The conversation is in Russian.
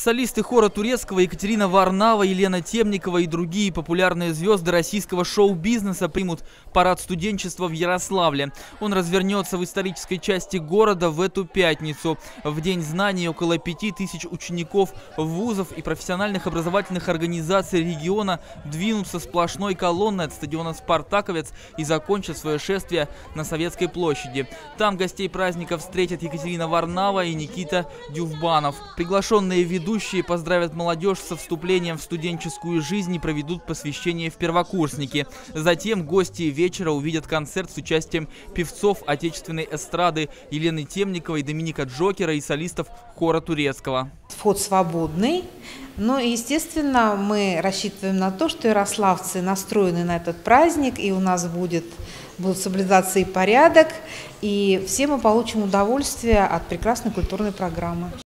Солисты хора турецкого Екатерина Варнава, Елена Темникова и другие популярные звезды российского шоу-бизнеса примут парад студенчества в Ярославле. Он развернется в исторической части города в эту пятницу. В День знаний около пяти тысяч учеников вузов и профессиональных образовательных организаций региона двинутся сплошной колонной от стадиона «Спартаковец» и закончат свое шествие на Советской площади. Там гостей праздника встретят Екатерина Варнава и Никита Дювбанов. Приглашенные ведущие Ведущие поздравят молодежь со вступлением в студенческую жизнь и проведут посвящение в первокурсники. Затем гости вечера увидят концерт с участием певцов отечественной эстрады Елены Темниковой, Доминика Джокера и солистов хора турецкого. Вход свободный, но, естественно, мы рассчитываем на то, что ярославцы настроены на этот праздник, и у нас будет, будут соблюдаться и порядок, и все мы получим удовольствие от прекрасной культурной программы.